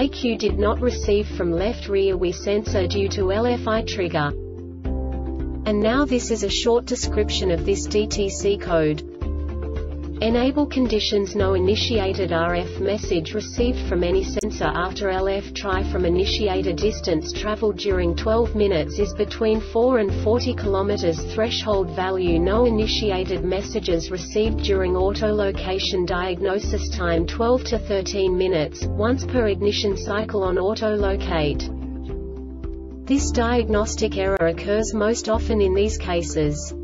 ECU did not receive from left rear wheel sensor due to LFI trigger. And now this is a short description of this DTC code. Enable conditions No initiated RF message received from any sensor after LF try from initiator distance traveled during 12 minutes is between 4 and 40 km threshold value No initiated messages received during auto location diagnosis time 12 to 13 minutes, once per ignition cycle on auto locate. This diagnostic error occurs most often in these cases.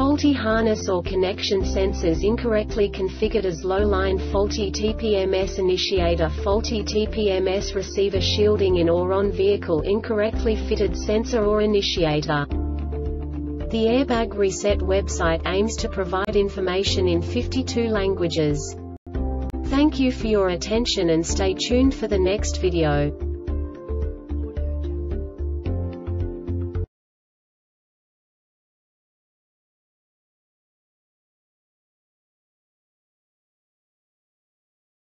Faulty harness or connection sensors incorrectly configured as low-line faulty TPMS initiator faulty TPMS receiver shielding in or on vehicle incorrectly fitted sensor or initiator. The Airbag Reset website aims to provide information in 52 languages. Thank you for your attention and stay tuned for the next video.